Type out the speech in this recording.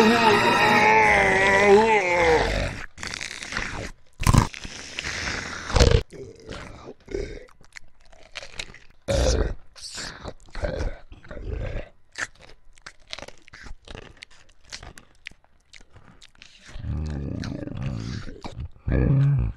Oh, Mm-hmm.